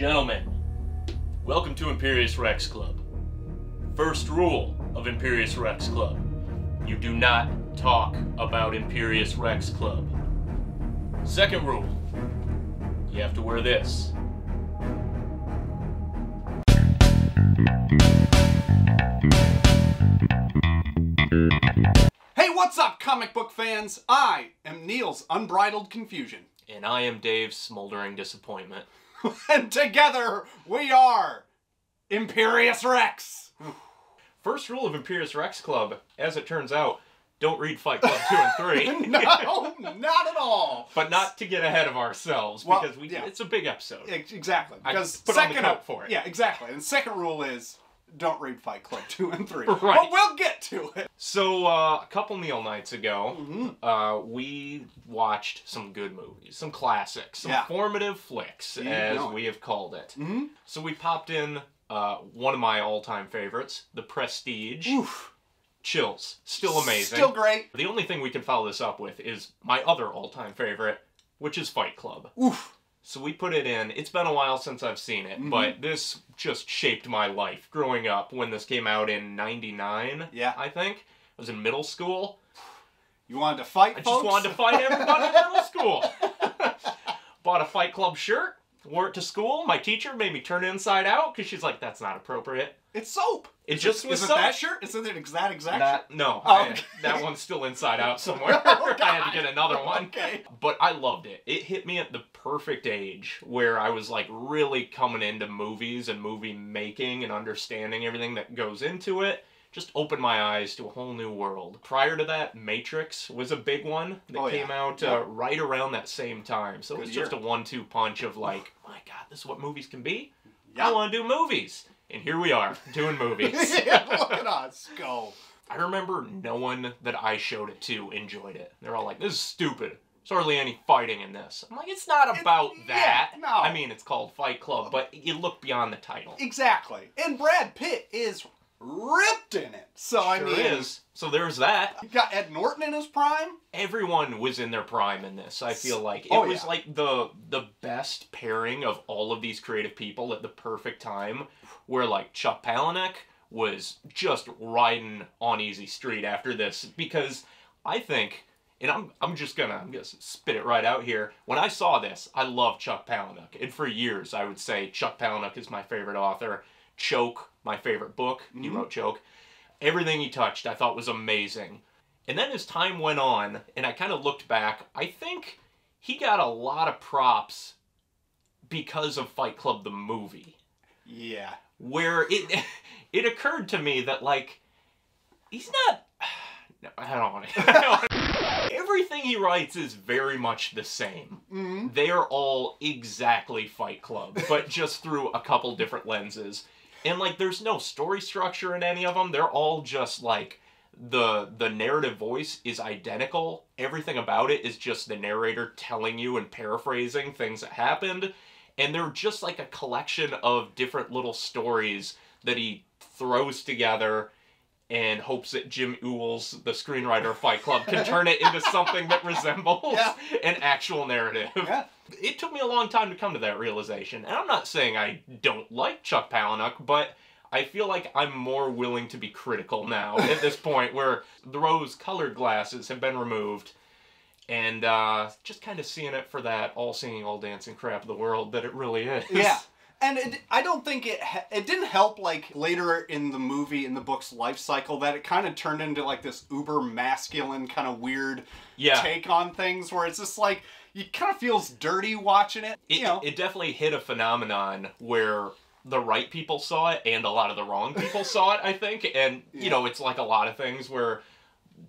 Gentlemen, welcome to Imperius Rex Club. First rule of Imperius Rex Club you do not talk about Imperius Rex Club. Second rule you have to wear this. Hey, what's up, comic book fans? I am Neil's Unbridled Confusion. And I am Dave's smoldering disappointment. and together we are Imperius Rex. First rule of Imperius Rex Club, as it turns out, don't read Fight Club 2 and 3. no, not at all. But not to get ahead of ourselves, Well, because we yeah. it's a big episode. Ex- Exactly. I Because put on the second coat for it. Yeah, exactly. And second rule is don't read Fight Club 2 and 3. Right. But we'll get to it. So, uh, a couple meal nights ago, Mhm. uh, we watched some good movies, some classics, some Yeah. Formative Flix, You as know we have called it. hmm So we popped in uh, one of my all-time favorites, The Prestige. Oof. Chills, still amazing. Still great. The only thing we can follow this up with is my other all-time favorite, which is Fight Club. Oof. So we put it in. It's been a while since I've seen it, Mhm. but this just shaped my life growing up when this came out in 99, Yeah. I think. I was in middle school. You wanted to fight, I just wanted to fight everybody in middle school. Bought a Fight Club shirt, wore it to school. My teacher made me turn it inside out because she's like, that's not appropriate. It's soap. It Is just it, was is it soap. that shirt? Is it that exact exact shirt? That, no, Oh, I- that one's still inside out somewhere. Oh, I had to get another one. Okay. But I loved it. It hit me at the perfect age where I was like really coming into movies and movie making and understanding everything that goes into it. Just opened my eyes to a whole new world. Prior to that, Matrix was a big one that Oh, yeah. came out Yeah. uh, right around that same time. So it Good was just a one-two punch of like, oh my God, this is what movies can be. I Yeah. want to do movies, and here we are doing movies. yeah, look at us go. I remember no one that I showed it to enjoyed it. They're all like, "This is stupid. There's hardly any fighting in this." I'm like, "It's not It- about yeah, that." no. I mean, it's called Fight Club, but you look beyond the title. Exactly. And Brad Pitt is ripped in it. So I sure mean, is. So there's that. you got Ed Norton in his prime. Everyone was in their prime in this. I feel like it Oh, was yeah. like the the best pairing of all of these creative people at the perfect time. Where like Chuck Palahniuk was just riding on easy street after this because I think and I'm I'm just gonna I'm gonna spit it right out here. When I saw this, I love Chuck Palahniuk, and for years I would say Chuck Palahniuk is my favorite author. Choke, my favorite book. He Mhm. wrote Choke. Everything he touched, I thought was amazing. And then as time went on, and I kind of looked back, I think he got a lot of props because of Fight Club the movie Yeah. Where it it occurred to me that like he's not no, I don't want to everything he writes is very much the same. Hmm they are all exactly fight club but just through a couple different lenses. And like there's no story structure in any of them. They're all just like the the narrative voice is identical. Everything about it is just the narrator telling you and paraphrasing things that happened and they're just like a collection of different little stories that he throws together and hopes that Jim Uhls, the screenwriter of Fight Club, can turn it into something that resembles Yeah. an actual narrative. Yeah. It took me a long time to come to that realization. And I'm not saying I don't like Chuck Palahniuk, but I feel like I'm more willing to be critical now at this point where the rose colored glasses have been removed and uh, just kind of seeing it for that all singing, all dancing crap of the world that it really is. Yeah. And it, I don't think it it didn't help like later in the movie in the book's life cycle that it kind of turned into like this uber masculine kind of weird Yeah. take on things where it's just like you kind of feels dirty watching it. it, you know. it definitely hit a phenomenon where the right people saw it and a lot of the wrong people saw it, I think. And, Yeah. you know, it's like a lot of things where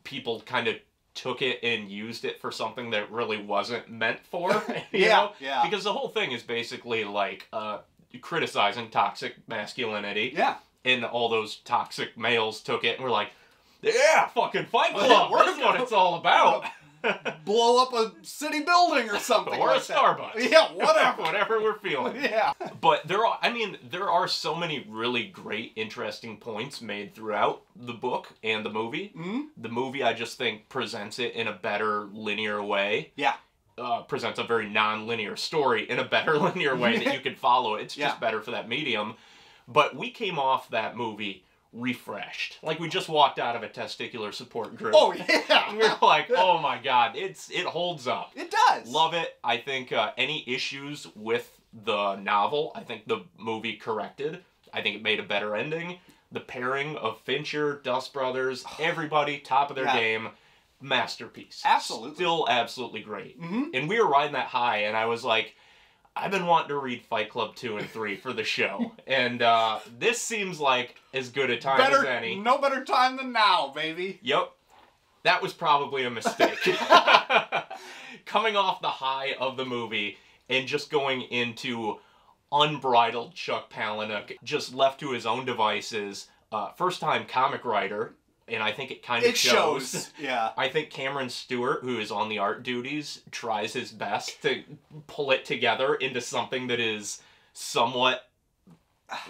people kind of took it and used it for something that really wasn't meant for. you Yeah, know? yeah. Because the whole thing is basically like uh, criticizing toxic masculinity. yeah. And all those toxic males took it and were like, yeah, fucking Fight Well, Club. we're That's what gonna- it's all about. Blow up a city building or something. or a like that. Starbucks. Yeah, whatever. whatever we're feeling. yeah. But there are, I mean, there are so many really great, interesting points made throughout the book and the movie. hmm The movie, I just think, presents it in a better linear way. Yeah. uh, presents a very non-linear story in a better linear way that you can follow. It's just Yeah. better for that medium. But we came off that movie refreshed, like we just walked out of a testicular support group. Oh yeah, we were like, oh my god, it's it holds up. it does. Love it. I think uh, any issues with the novel, I think the movie corrected. I think it made a better ending. The pairing of Fincher, Dust Brothers, everybody top of their Yeah. game, masterpiece. Absolutely. still absolutely great. hmm And we were riding that high, and I was like, I've been wanting to read Fight Club two and three for the show, and uh, this seems like as good a time Better, as any. no better time than now, baby. Yep. That was probably a mistake. Coming off the high of the movie and just going into unbridled Chuck Palahniuk, just left to his own devices. Uh, first time comic writer, and I think it kind of It shows. Yeah. I think Cameron Stewart, who is on the art duties, tries his best to pull it together into something that is somewhat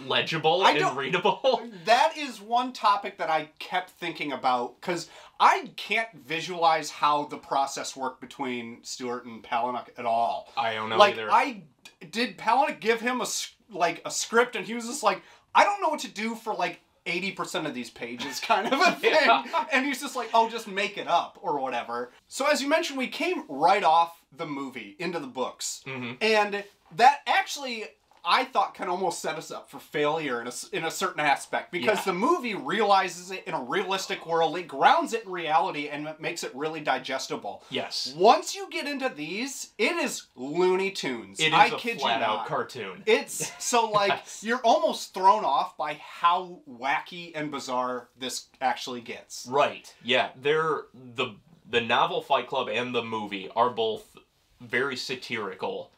legible I and readable. That is one topic that I kept thinking about because I can't visualize how the process worked between Stewart and Palahniuk at all. I don't know like, either. I did Palahniuk give him a s- like a script, and he was just like, I don't know what to do for like. 80% of these pages kind of a thing Yeah. and he's just like oh just make it up or whatever so as you mentioned we came right off the movie into the books Mhm. and that actually I thought can almost set us up for failure in a, in a certain aspect because Yeah. the movie realizes it in a realistic world, it grounds it in reality, and it makes it really digestible. Yes. Once you get into these, it is Looney Tunes. It is I a kid flat out cartoon. It's so like Yes. you're almost thrown off by how wacky and bizarre this actually gets. Right. Yeah. They're the the novel Fight Club and the movie are both very satirical,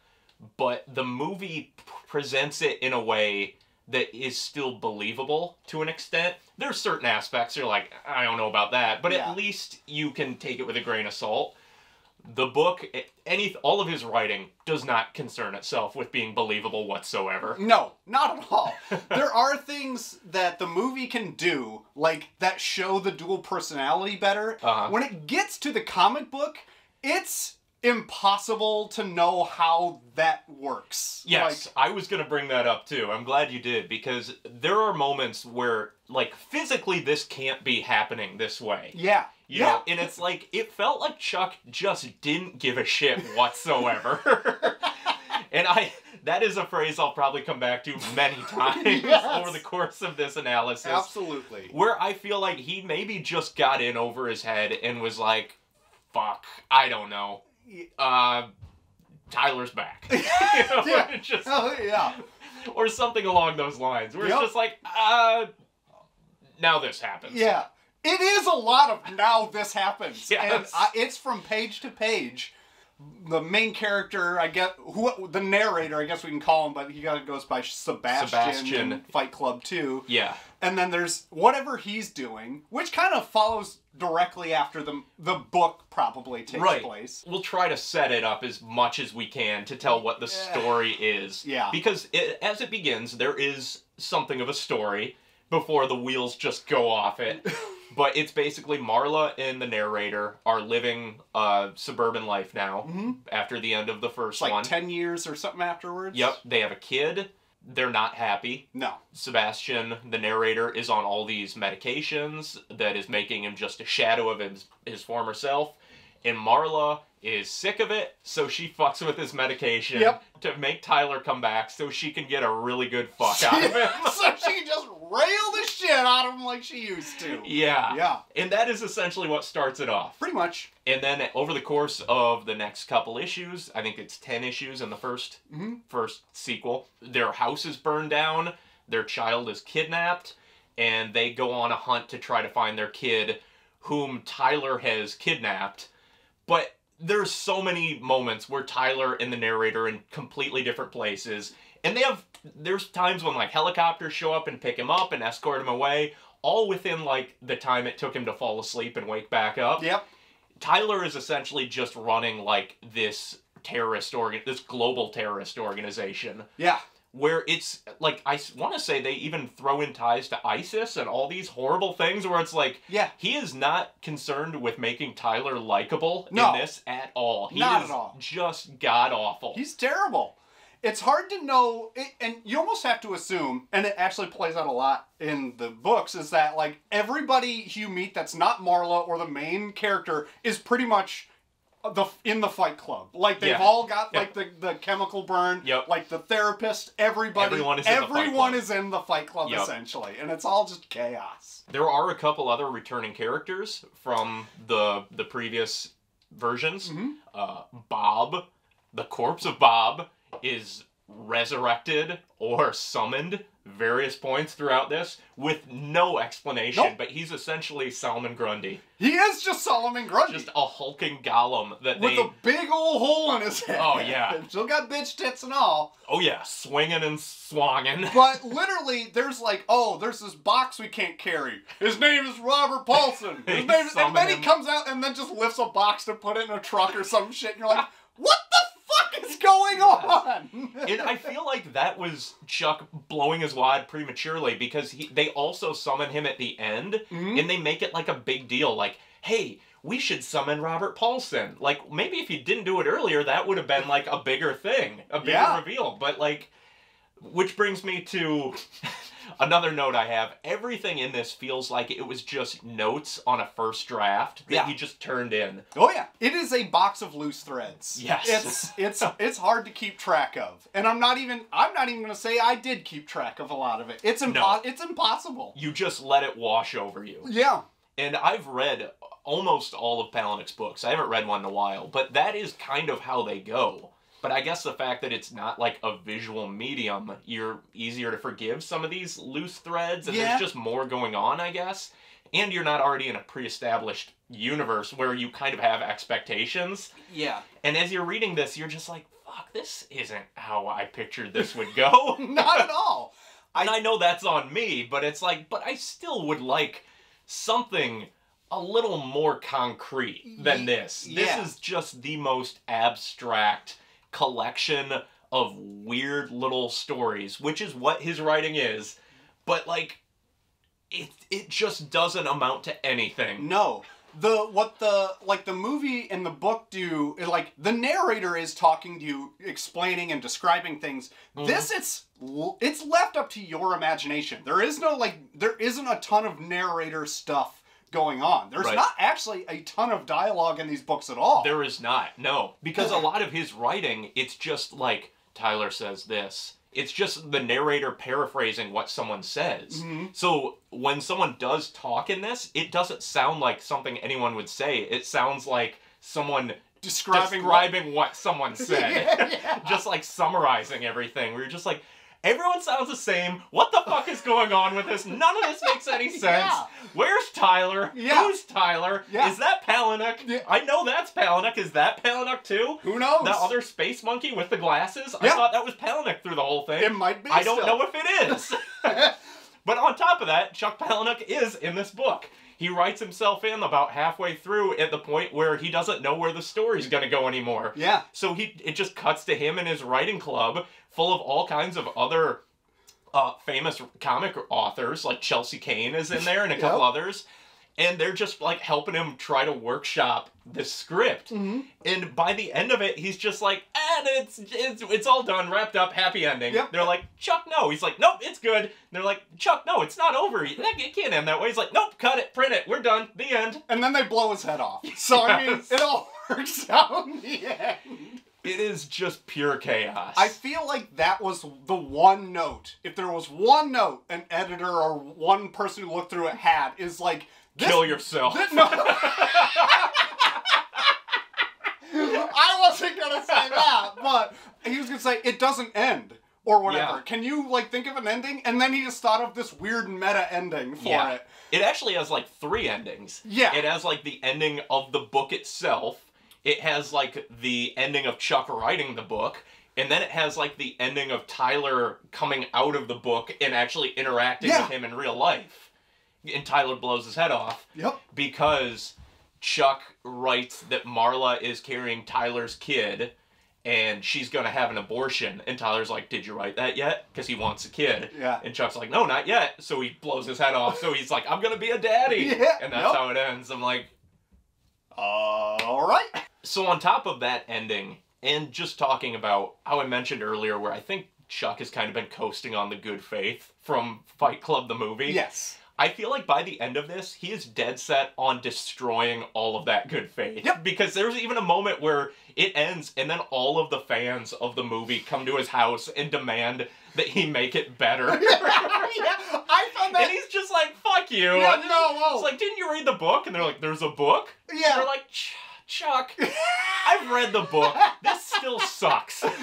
but the movie presents it in a way that is still believable to an extent. There's certain aspects you're like, I don't know about that, but Yeah. at least you can take it with a grain of salt. The book, any all of his writing does not concern itself with being believable whatsoever. No, not at all. there are things that the movie can do, like that show the dual personality better. Uh-huh. When it gets to the comic book, it's impossible to know how that works. Yes, I was gonna bring that up too. I'm glad you did because there are moments where, like, physically this can't be happening this way. Yeah. You yeah. know, and it's like it felt like Chuck just didn't give a shit whatsoever. and I that is a phrase I'll probably come back to many times Yes. over the course of this analysis. Absolutely. Where I feel like he maybe just got in over his head and was like, fuck, I don't know. Uh Tyler's back. You know, Yeah. just- Oh, yeah. or something along those lines. Where Yep. it's just like, uh now this happens. Yeah. It is a lot of now this happens. And I, it's from page to page. The main character, I get who the narrator, I guess we can call him, but he got goes by Sebastian, Sebastian. in Fight Club 2. Yeah. And then there's whatever he's doing, which kind of follows directly after the the book probably takes Right. place. We'll try to set it up as much as we can to tell what the story is. Yeah. Because it, as it begins, there is something of a story before the wheels just go off it. but it's basically Marla and the narrator are living a suburban life now Mhm. after the end of the first like one. 10 years or something afterwards. Yep, they have a kid. They're not happy. No. Sebastian, the narrator, is on all these medications that is making him just a shadow of his, his former self. And Marla is sick of it, so she fucks with his medication Yep. to make Tyler come back so she can get a really good fuck out of him. so she can just rail the shit out of him like she used to. yeah. Yeah. And that is essentially what starts it off. Pretty much. And then over the course of the next couple issues, I think it's 10 issues in the 1st Mhm. first sequel, their house is burned down, their child is kidnapped, and they go on a hunt to try to find their kid whom Tyler has kidnapped. But there's so many moments where Tyler and the narrator are in completely different places. And they have there's times when like helicopters show up and pick him up and escort him away, all within like the time it took him to fall asleep and wake back up. Yep. Tyler is essentially just running like this terrorist organ, this global terrorist organization, Yeah. Where it's like I want to say they even throw in ties to ISIS and all these horrible things where it's like Yeah. he is not concerned with making Tyler likable No. in this at all. He Not is at all. just god awful. He's terrible. It's hard to know, it, and you almost have to assume, and it actually plays out a lot in the books, is that like everybody you meet that's not Marla or the main character is pretty much the in the Fight Club. Like they've Yeah. all got like the, the chemical burn. Yep. Like the therapist. Everybody. Everyone is in the Fight everyone Club. is in the Fight Club Yep. essentially, and it's all just chaos. There are a couple other returning characters from the the previous versions. Mhm. Uh, Bob, the corpse of Bob, is resurrected or summoned various points throughout this with no explanation. Nope. But he's essentially Solomon Grundy, He is just Solomon Grundy. just a hulking golem that with they. a big old hole in his head. Oh, yeah. Still got bitch tits and all. Oh yeah, swinging and swanging. But literally, there's like, oh, there's this box we can't carry. His name is Robert Paulson. His name is, and then he him. comes out and then just lifts a box to put it in a truck or some shit. And you're like, what the going on? and I feel like that was Chuck blowing his wad prematurely because he they also summon him at the end Mhm. and they make it like a big deal like hey we should summon Robert Paulson like maybe if you didn't do it earlier that would have been like a bigger thing a bigger Yeah. reveal but like which brings me to another note I have everything in this feels like it was just notes on a first draft that Yeah. he just turned in oh yeah, it is a box of loose threads. Yes. it's it's it's hard to keep track of, and I'm not even I'm not even gonna say I did keep track of a lot of it. It's impo- No. it's impossible. you just let it wash over you Yeah, And I've read almost all of Palahniuk's books. I haven't read one in a while, but that is kind of how they go. But I guess the fact that it's not like a visual medium, you're easier to forgive some of these loose threads, and Yeah. there's just more going on, I guess. And you're not already in a pre-established universe where you kind of have expectations. yeah. And as you're reading this, you're just like, "Fuck, this isn't how I pictured this would go." Not at all. and I know that's on me, but it's like, but I still would like something a little more concrete than this. yeah. This is just the most abstract collection of weird little stories, which is what his writing is. But like, it it just doesn't amount to anything. No. The what the like the movie and the book do is, like the narrator is talking to you, explaining and describing things. Mhm. This it's it's left up to your imagination. There is no like there isn't a ton of narrator stuff going on. There's Right. not actually a ton of dialogue in these books at all. There is not, no. Because a lot of his writing, it's just like Tyler says this. It's just the narrator paraphrasing what someone says. Mhm. So when someone does talk in this, it doesn't sound like something anyone would say. It sounds like someone describing, describing what someone said. Yeah. just like summarizing everything. Where you're just like, everyone sounds the same. What the fuck is going on with this? None of this makes any sense. Yeah. Where's Tyler? Yeah. Who's Tyler? Yeah. Is that Palahniuk? Yeah. I know that's Palahniuk. Is that Palahniuk too? Who knows? That other space monkey with the glasses? I thought that was Palahniuk through the whole thing. it might be. I don't still. know if it is. but on top of that, Chuck Palahniuk is in this book. He writes himself in about halfway through at the point where he doesn't know where the story's going to go anymore. yeah. So he it just cuts to him and his writing club full of all kinds of other uh, famous comic authors, like Chelsea Cain is in there and a couple Yep. others. And they're just like helping him try to workshop the script. Mm-hmm. And by the end of it, he's just like, and it's it's it's all done, wrapped up, happy ending. Yep. They're like, Chuck, no. He's like, nope, it's good. And they're like, Chuck, no, it's not over. It can't end that way. He's like, nope, cut it, print it, we're done, the end. And then they blow his head off. So I mean, it all works out in the end. It is just pure chaos. I feel like that was the one note. If there was one note an editor or one person who looked through it had, is like this, kill yourself. thi- no. I wasn't gonna say that, but he was gonna say it doesn't end or whatever. Yeah. Can you like think of an ending? And then he just thought of this weird meta ending for Yeah. it. It actually has like three endings. Yeah. It has like the ending of the book itself. It has like the ending of Chuck writing the book. And then it has like the ending of Tyler coming out of the book and actually interacting Yeah. with him in real life. And Tyler blows his head off Yep. because Chuck writes that Marla is carrying Tyler's kid and she's gonna have an abortion. And Tyler's like, "Did you write that yet?" Because he wants a kid. Yeah. And Chuck's like, "No, not yet." So he blows his head off. So he's like, "I'm gonna be a daddy." Yeah, And that's yep. how it ends. I'm like, all right. so on top of that ending, and just talking about how I mentioned earlier, where I think Chuck has kind of been coasting on the good faith from Fight Club the movie. Yes. I feel like by the end of this, he is dead set on destroying all of that good faith. Yep. Because there's even a moment where it ends, and then all of the fans of the movie come to his house and demand that he make it better. yeah, I found that. and he's just like, "Fuck you!" Yeah, And no, whoa. It's like, didn't you read the book? And they're like, "There's a book." Yeah. They're like, "Ch- "Chuck, I've read the book. This still sucks."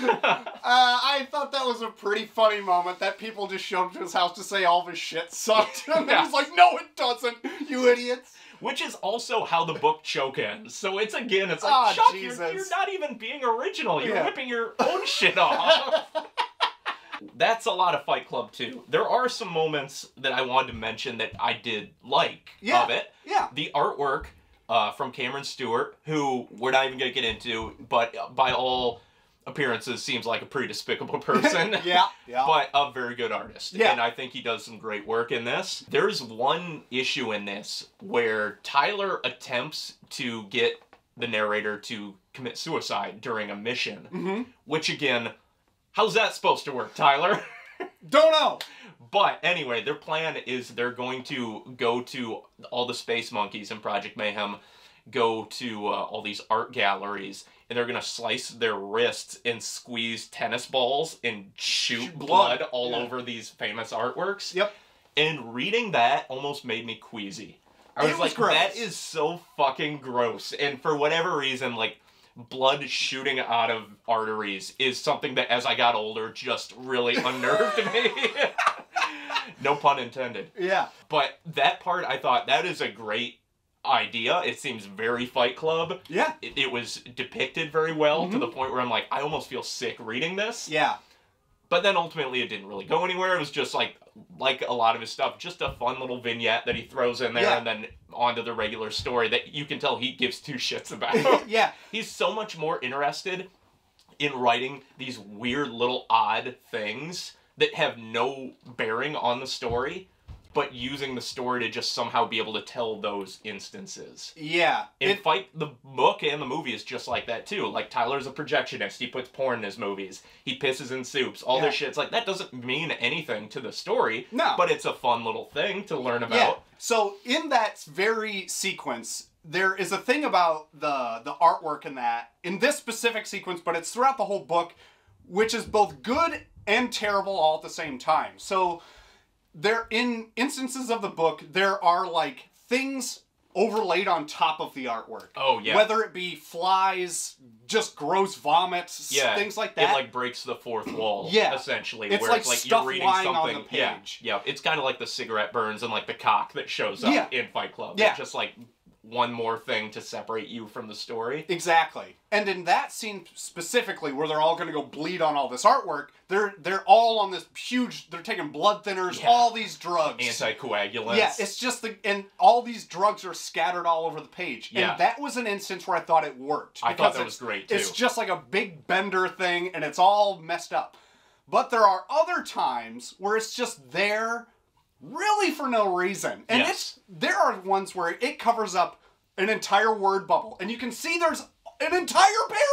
Uh, I thought that was a pretty funny moment that people just showed up to his house to say all of his shit sucked. and Yeah. he's like, no, it doesn't, you idiots. Which is also how the book choke ends. So it's again, it's like, Ah, Chuck, you're, you're not even being original. You're Yeah. ripping your own shit off. That's a lot of Fight Club too. There are some moments that I wanted to mention that I did like Yeah. of it. Yeah. The artwork uh, from Cameron Stewart, who we're not even going to get into, but by all appearances seems like a pretty despicable person. yeah. Yeah. but a very good artist. Yeah. And I think he does some great work in this. There's one issue in this where Tyler attempts to get the narrator to commit suicide during a mission, hmm which again, how's that supposed to work, Tyler? Don't know. But anyway, their plan is they're going to go to all the space monkeys in Project Mayhem, go to uh, all these art galleries, and they're gonna slice their wrists and squeeze tennis balls and shoot Shoot blood, blood. all Yeah. over these famous artworks. Yep. And reading that almost made me queasy. I was was like, gross. that is so fucking gross. And for whatever reason, like blood shooting out of arteries is something that as I got older just really unnerved me. no pun intended. Yeah. But that part I thought that is a great idea. It seems very Fight Club. Yeah. It, it was depicted very well to Mhm. the point where I'm like, I almost feel sick reading this. Yeah. But then ultimately it didn't really go anywhere. It was just like like a lot of his stuff, just a fun little vignette that he throws in there Yeah. and then onto the regular story that you can tell he gives two shits about. yeah. He's so much more interested in writing these weird little odd things that have no bearing on the story, but using the story to just somehow be able to tell those instances. Yeah. In It- Fight, the book and the movie is just like that too. Like Tyler's a projectionist. He puts porn in his movies. He pisses in soups. All Yeah. this shit. It's like that doesn't mean anything to the story. No. But it's a fun little thing to learn Yeah. about. So in that very sequence, there is a thing about the the artwork in that in this specific sequence, but it's throughout the whole book, which is both good and terrible all at the same time. So there in instances of the book, there are like things overlaid on top of the artwork. Oh yeah. Whether it be flies, just gross vomits, yeah, things like that. It like breaks the fourth wall. Yeah. essentially. It's where like it's like stuff you're reading lying on something. the Yeah, page. yeah. It's kind of like the cigarette burns and like the cock that shows up Yeah. in Fight Club. Yeah. It's just like one more thing to separate you from the story. Exactly. And in that scene specifically, where they're all going to go bleed on all this artwork, they're they're all on this huge. They're taking blood thinners, Yeah. all these drugs. Anticoagulants. yeah, it's just the and all these drugs are scattered all over the page. Yeah. And that was an instance where I thought it worked. I thought that was great too. It's just like a big bender thing, and it's all messed up. But there are other times where it's just there, really for no reason. And Yes. it's there are ones where it covers up an entire word bubble, and you can see there's an entire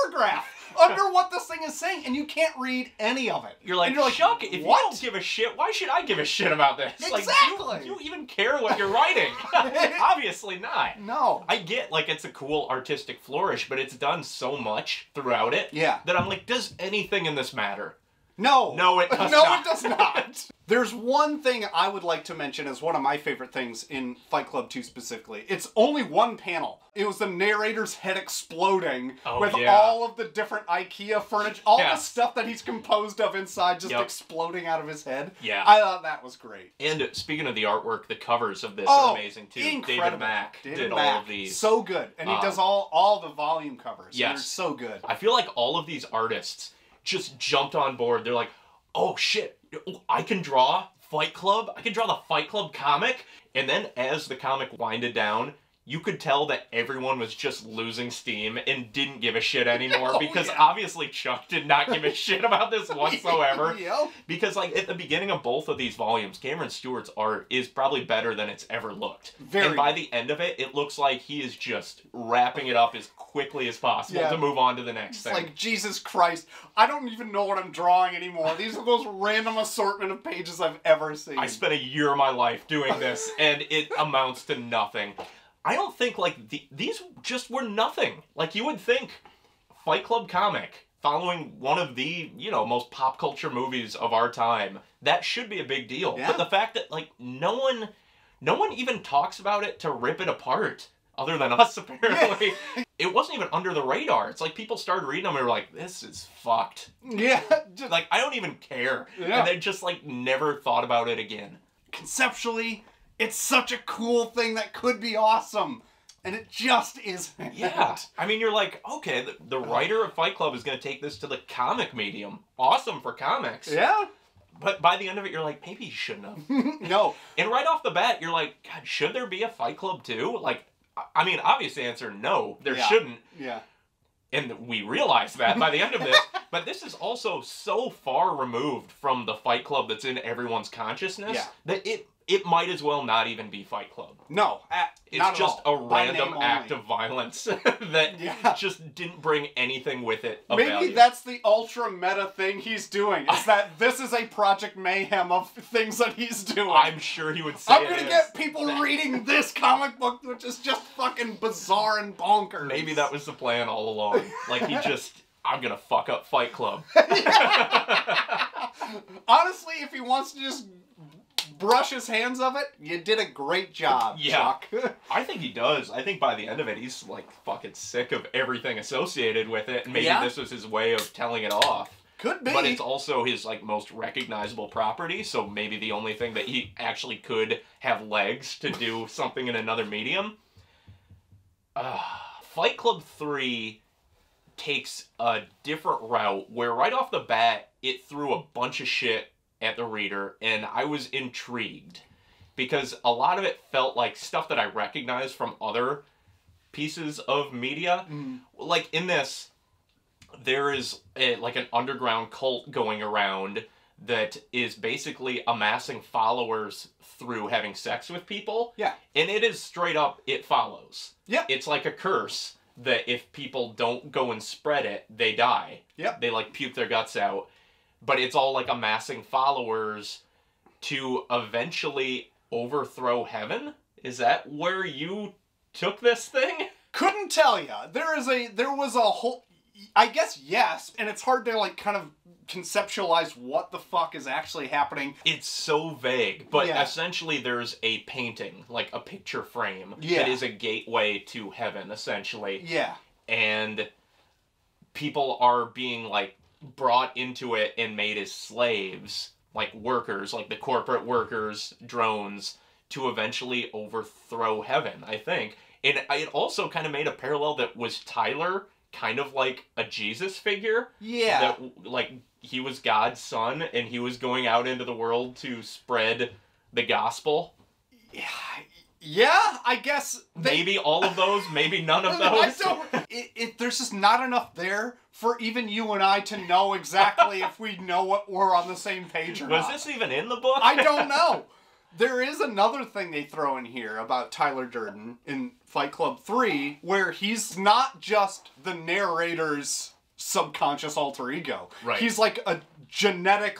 paragraph under what this thing is saying, and you can't read any of it. You're like, And Chuck, if what? you don't give a shit, why should I give a shit about this? Like, Exactly. do you, you even care what you're writing? Obviously not. no. I get like it's a cool artistic flourish, but it's done so much throughout it Yeah. that I'm like, does anything in this matter? No. No, it does no, not. it does not. There's one thing I would like to mention as one of my favorite things in Fight Club 2 specifically. It's only one panel. It was the narrator's head exploding Oh, with yeah. all of the different IKEA furniture, all Yeah. the stuff that he's composed of inside just Yep. exploding out of his head. Yeah. I thought that was great. And speaking of the artwork, the covers of this Oh, are amazing too. Incredible. David Mack David did Mack. all of these. So good. And he Um, does all all the volume covers. Yes. They're so good. I feel like all of these artists just jumped on board. They're like, oh shit, I can draw Fight Club. I can draw the Fight Club comic. And then as the comic winded down, you could tell that everyone was just losing steam and didn't give a shit oh, anymore Oh, because yeah. obviously Chuck did not give a shit about this whatsoever. Yep. Because like at the beginning of both of these volumes, Cameron Stewart's art is probably better than it's ever looked. Very and by the end of it, it looks like he is just wrapping it up as quickly as possible Yeah. to move on to the next It's thing. like Jesus Christ. I don't even know what I'm drawing anymore. These are the most random assortment of pages I've ever seen. I spent a year of my life doing this, and it amounts to nothing. I don't think like the, these just were nothing. Like you would think, Fight Club comic following one of the you know most pop culture movies of our time that should be a big deal. Yeah. But the fact that like no one, no one even talks about it to rip it apart. Other than us, apparently, it wasn't even under the radar. It's like people started reading them and were like, "This is fucked." yeah, just Like I don't even care, Yeah. and they just like never thought about it again. conceptually, it's such a cool thing that could be awesome, and it just isn't. Yeah. I mean, you're like, okay, the, the writer of Fight Club is going to take this to the comic medium. Awesome for comics. Yeah. But by the end of it, you're like, maybe you shouldn't have. no. and right off the bat, you're like, God, should there be a Fight Club too? Like, I- I mean, obvious answer, no, there Yeah. shouldn't. Yeah. And we realize that by the end of this. but this is also so far removed from the Fight Club that's in everyone's consciousness Yeah. that it it might as well not even be Fight Club. No. a- It's not at just a random act only. of violence that Yeah. just didn't bring anything with it Maybe value. that's the ultra meta thing he's doing. Is that this is a Project Mayhem of things that he's doing. I'm sure he would say I'm gonna get people reading this comic book, which is just fucking bizarre and bonkers. Maybe that was the plan all along. Like he just, I'm gonna fuck up Fight Club. Honestly, if he wants to just brush his hands of it, you did a great job, Yeah. Chuck. I think he does. I think by the end of it, he's like fucking sick of everything associated with it, and maybe Yeah. this was his way of telling it off. Could be. But it's also his like most recognizable property, so maybe the only thing that he actually could have legs to do something in another medium. Uh, Fight Club 3 takes a different route where right off the bat it threw a bunch of shit at the reader and I was intrigued because a lot of it felt like stuff that I recognized from other pieces of media. Mm. Like in this there is a, like an underground cult going around that is basically amassing followers through having sex with people. Yeah. And it is straight up, it follows. Yeah. It's like a curse that if people don't go and spread it, they die. Yeah. They like puke their guts out. But it's all like amassing followers to eventually overthrow heaven? Is that where you took this thing? Couldn't tell you. There is a there was a whole I guess yes, and it's hard to like kind of conceptualize what the fuck is actually happening. It's so vague, but Yeah. essentially there's a painting, like a picture frame, Yeah. that is a gateway to heaven, essentially. Yeah. And people are being like brought into it and made as slaves, like workers, like the corporate workers, drones, to eventually overthrow heaven, I think. And it also kind of made a parallel that was Tyler kind of like a Jesus figure Yeah. that like he was God's son and he was going out into the world to spread the gospel. yeah, I guess they, Maybe all of those, maybe none of I those. don't. It, it, there's just not enough there for even you and I to know exactly if we know what we're on the same page or Was not. this even in the book? I don't know. There is another thing they throw in here about Tyler Durden in Fight Club 3 where he's not just the narrator's subconscious alter ego. Right. He's like a genetic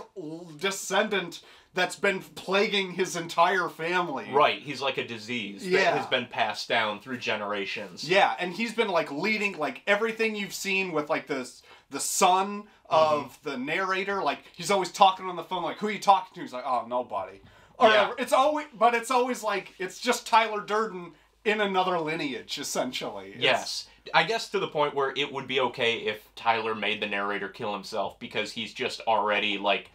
descendant that's been plaguing his entire family. Right, he's like a disease Yeah. that has been passed down through generations. Yeah, and he's been like leading like everything you've seen with like this the son of Mm-hmm. the narrator. Like he's always talking on the phone. Like who are you talking to? He's like, oh nobody. Or Yeah. it's always, but it's always like it's just Tyler Durden in another lineage, essentially. It's- Yes. I guess to the point where it would be okay if Tyler made the narrator kill himself because he's just already like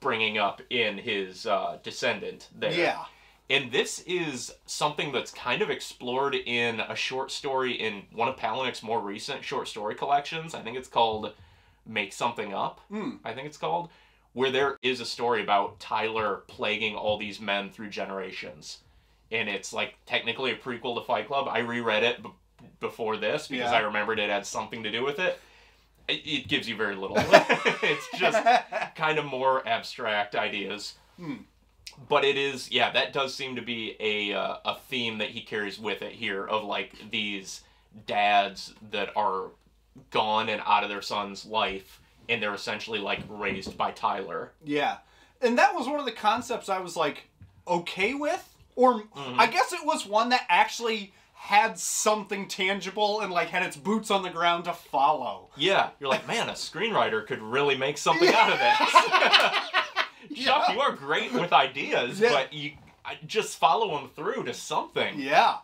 bringing up in his uh, descendant there. Yeah. And this is something that's kind of explored in a short story in one of Palahniuk's more recent short story collections. I think it's called Make Something Up. Hmm. I think it's called. Where there is a story about Tyler plaguing all these men through generations. and it's like technically a prequel to Fight Club. I reread it b- before this because Yeah. I remembered it had something to do with it. It, it gives you very little. it's just kind of more abstract ideas. Hmm. But it is, yeah, that does seem to be a uh, a theme that he carries with it here of like these dads that are gone and out of their son's life, and they're essentially like raised by Tyler. Yeah. And that was one of the concepts I was like okay with. Or I guess it was one that actually had something tangible and like had its boots on the ground to follow. Yeah, you're like, man, a screenwriter could really make something out of this. Chuck, Yeah. you are great with ideas, Yeah. but you just follow them through to something. Yeah.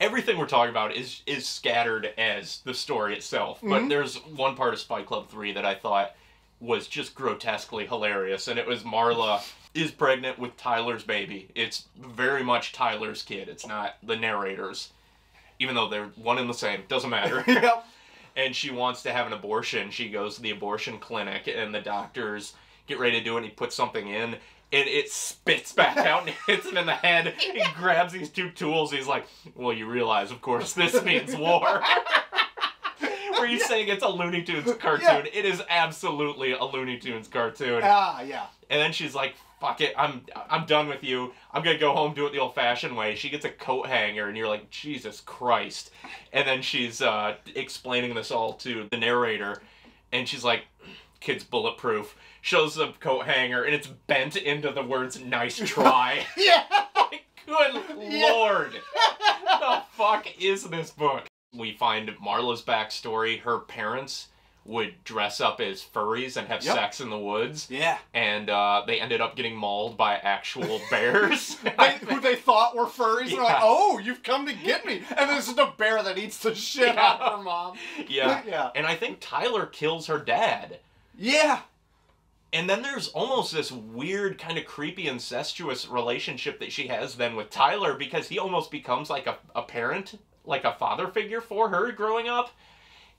everything we're talking about is is scattered as the story itself. But Mhm. there's one part of Fight Club 3 that I thought was just grotesquely hilarious, and it was Marla is pregnant with Tyler's baby. It's very much Tyler's kid. It's not the narrator's. Even though they're one and the same, doesn't matter. yep. and she wants to have an abortion. She goes to the abortion clinic, and the doctors get ready to do it. And he puts something in, and it spits back out and hits him in the head. He grabs these two tools. He's like, "Well, you realize, of course, this means war." Were you saying it's a Looney Tunes cartoon? It is absolutely a Looney Tunes cartoon. Ah, yeah. And then she's like, "Fuck it, I'm I'm done with you. I'm gonna go home, do it the old-fashioned way." She gets a coat hanger, and you're like, "Jesus Christ!" And then she's uh, explaining this all to the narrator, and she's like, "Kid's bulletproof." Shows the coat hanger, and it's bent into the words "nice try." Yeah. like, good Yeah. lord, the fuck is this book? We find Marla's backstory. Her parents would dress up as furries and have Yep. sex in the woods Yeah. and uh, they ended up getting mauled by actual bears. They, who they thought were furries. They're like, oh, you've come to get me. And this is a bear that eats the shit Yeah. out of her mom. yeah. Yeah. And I think Tyler kills her dad. Yeah. And then there's almost this weird, kind of creepy, incestuous relationship that she has then with Tyler because he almost becomes like a, a parent, like a father figure for her growing up.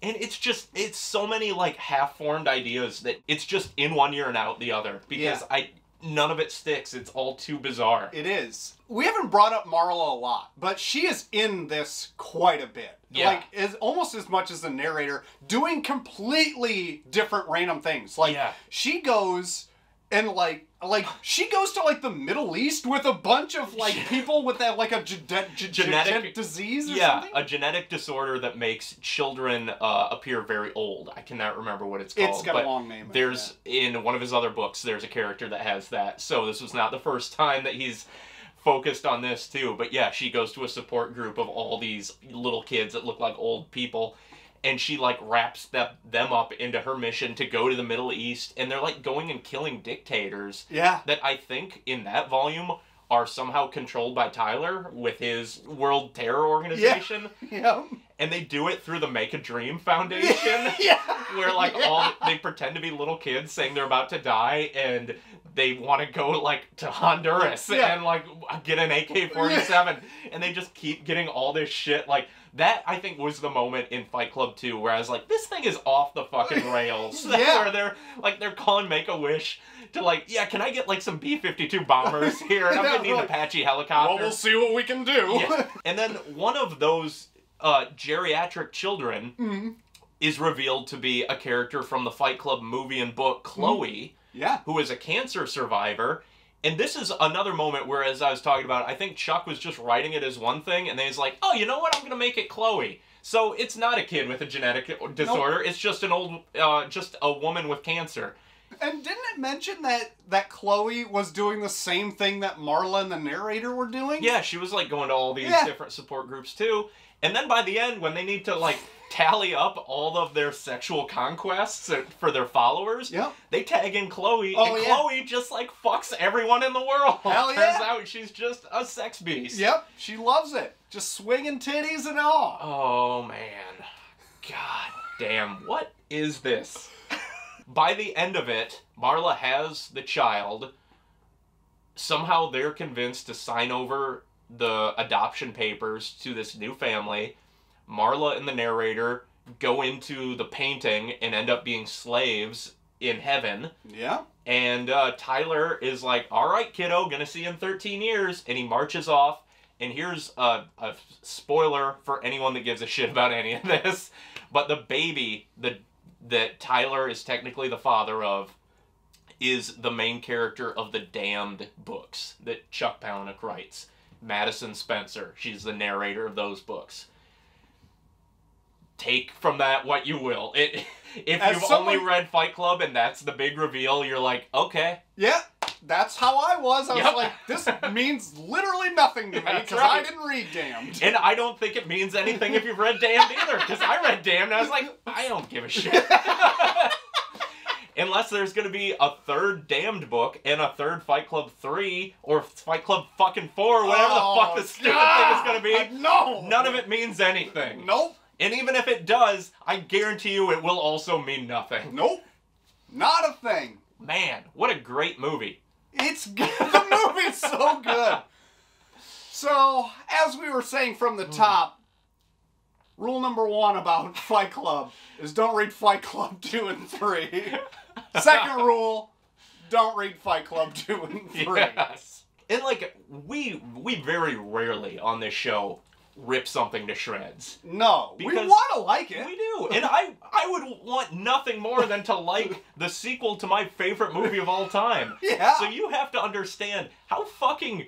And it's just, it's so many like half formed ideas that it's just in one ear and out the other because Yeah. I, none of it sticks. It's all too bizarre. It is. We haven't brought up Marla a lot, but she is in this quite a bit. Yeah. Like is almost as much as the narrator, doing completely different random things. Like Yeah. she goes and like like she goes to like the Middle East with a bunch of like people with that like a ge- ge- ge- Genetic- disease or yeah, something. a genetic disorder that makes children uh, appear very old. I cannot remember what it's called. it's got but a long name. There's in one of his other books. There's a character that has that. So this was not the first time that he's focused on this too. But yeah, she goes to a support group of all these little kids that look like old people. And she like wraps them them up into her mission to go to the Middle East, and they're like going and killing dictators yeah. that I think in that volume are somehow controlled by Tyler with his World Terror Organization, Yeah. And they do it through the Make a Dream Foundation, yeah. where like Yeah. all they pretend to be little kids saying they're about to die, and they want to go like to Honduras Yeah. and like get an AK forty seven, and they just keep getting all this shit like. That I think was the moment in Fight Club 2 where I was like, this thing is off the fucking rails. Yeah. where they're like they're calling Make a Wish to like, yeah, can I get like some B fifty two bombers here? And I'm gonna need an Apache Well, helicopter. we'll see what we can do. Yeah. And then one of those uh, geriatric children Mhm. is revealed to be a character from the Fight Club movie and book, Mm-hmm. Chloe, Yeah. who is a cancer survivor. And this is another moment where, as I was talking about, I think Chuck was just writing it as one thing, and then he's like, "Oh, you know what? I'm gonna make it Chloe." So it's not a kid with a genetic disorder. It's just an old, uh, just a woman with cancer. And didn't it mention that that Chloe was doing the same thing that Marla and the narrator were doing? Yeah, she was like going to all these Yeah. different support groups too. And then by the end, when they need to like tally up all of their sexual conquests for their followers, Yep. they tag in Chloe, Oh, and yeah. Chloe just like fucks everyone in the world. Hell Turns out she's just a sex beast. Yep. She loves it. Just swinging titties and all. Oh man. God damn, what is this? By the end of it, Marla has the child. Somehow they're convinced to sign over the adoption papers to this new family. Marla and the narrator go into the painting and end up being slaves in heaven. Yeah. And uh, Tyler is like, all right, kiddo, gonna see you in 13 years. And he marches off and here's a, a spoiler for anyone that gives a shit about any of this, but the baby the that Tyler is technically the father of is the main character of the Damned books that Chuck Palahniuk writes. Madison Spencer. She's the narrator of those books. Take from that what you will. It if As you've someone- only read Fight Club and that's the big reveal, you're like, okay, Yeah, that's how I was. I Yep. was like, this means literally nothing to me because I didn't read Damned. And I don't think it means anything if you've read Damned either, because I read Damned and I was like, I don't give a shit. Unless there's gonna be a third Damned book and a third Fight Club 3 or Fight Club fucking 4, whatever the fuck the stupid thing is gonna be. No, None of it means anything. Nope, And even if it does, I guarantee you it will also mean nothing. nope, not a thing. Man, what a great movie. It's good. the movie's so good. So, as we were saying from the hmm. top, rule number one about Fight Club is don't read Fight Club 2 and 3. Second rule, don't read Fight Club 2 and 3. Yes. And like we we very rarely on this show rip something to shreds. No, we want to like it. We do. And I I would want nothing more than to like the sequel to my favorite movie of all time. Yeah. So you have to understand how fucking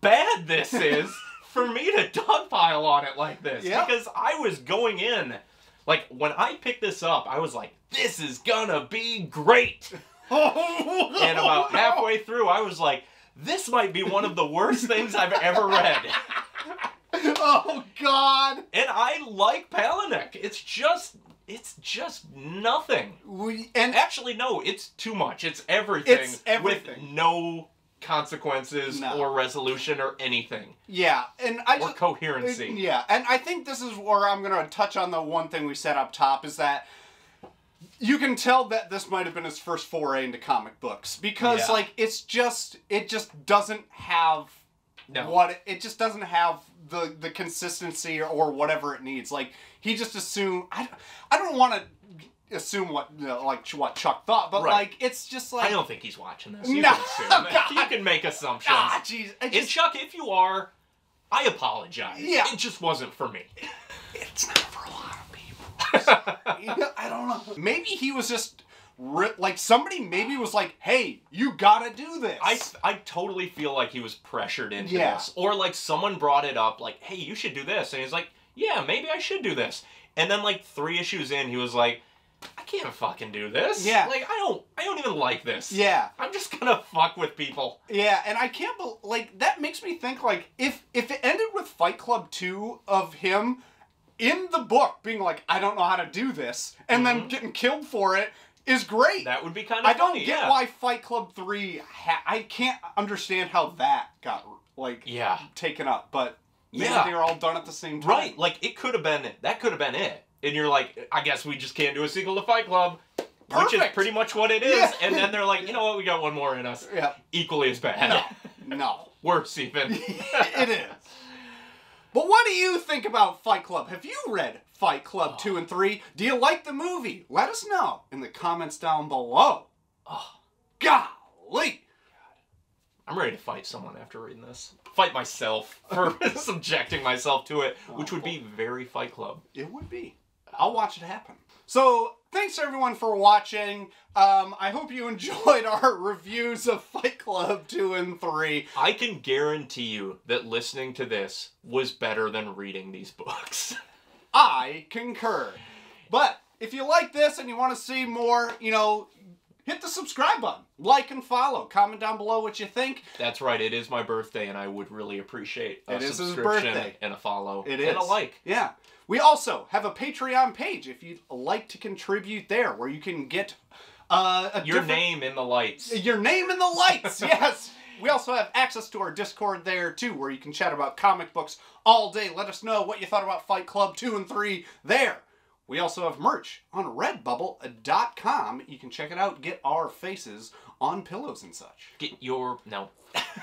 bad this is for me to dogpile on it like this. Yep. Because I was going in like when I picked this up, I was like, this is gonna be great. Oh, and about halfway through, I was like, this might be one of the worst things I've ever read. oh God. And I like Palahniuk. It's just, it's just nothing. We and Actually, no, it's too much. It's everything, It's everything. with no consequences No. or resolution or anything yeah, and I or just coherency. Yeah, and I think this is where I'm going to touch on the one thing we said up top is that you can tell that this might have been his first foray into comic books because Yeah. like it's just it just doesn't have No. what it, it just doesn't have the the consistency or, or whatever it needs. Like he just assumed I, I don't want to assume what you know, like what Chuck thought, but Right. like it's just like I don't think he's watching this. You No, can. You can make assumptions. ah jeez, and Chuck, if you are, I apologize. Yeah. It just wasn't for me. it's not for a lot of people. I don't know. Maybe he was just like somebody maybe was like, "Hey, you gotta do this." I, I totally feel like he was pressured into Yeah. this. Or like someone brought it up, like, hey, you should do this. And he's like, yeah, maybe I should do this. And then like three issues in, he was like, I can't fucking do this. Yeah. Like I don't I don't even like this. yeah, I'm just gonna fuck with people. yeah, and I can't bel like that makes me think like if if it ended with Fight Club two of him in the book being like, "I don't know how to do this," and then getting killed for it is great. Mm-hmm. That would be kind of I don't funny, get yeah. why Fight Club three. Ha- I can't understand how that got like Yeah. taken up, but maybe Yeah. they were all done at the same time. Right. Like it could have been it. that could have been it. And you're like, I guess we just can't do a sequel to Fight Club. Which is pretty much what it is. Yeah. And then they're like, you know what, we got one more in us. Yeah. Equally as bad. No. Worse even. it is. But what do you think about Fight Club? Have you read Fight Club 2 and 3? Do you like the movie? Let us know in the comments down below. Oh, Golly! I'm ready to fight someone after reading this. Fight myself for subjecting myself to it, which would be very Fight Club. It would be. I'll watch it happen. So, thanks everyone for watching. Um, I hope you enjoyed our reviews of Fight Club 2 and 3. I can guarantee you that listening to this was better than reading these books. I concur. But if you like this and you want to see more, you know, hit the subscribe button, like and follow, comment down below what you think. That's right, it is my birthday, and I would really appreciate a It is his subscription birthday. and a follow It and a like. Yeah. We also have a Patreon page if you'd like to contribute there, where you can get uh, Your name in the lights. your name in the lights. yes. We also have access to our Discord there too, where you can chat about comic books all day. Let us know what you thought about Fight Club 2 and 3 there. We also have merch on redbubble.com. You can check it out, get our faces on pillows and such. Get your no.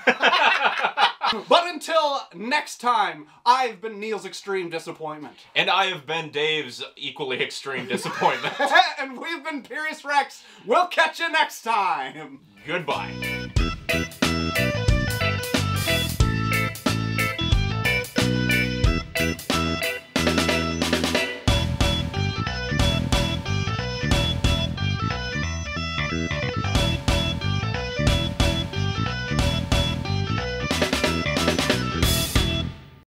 But until next time, I've been Neil's Extreme Disappointment. and I have been Dave's equally extreme disappointment. and we've been Imperius Rex. We'll catch you next time. Goodbye.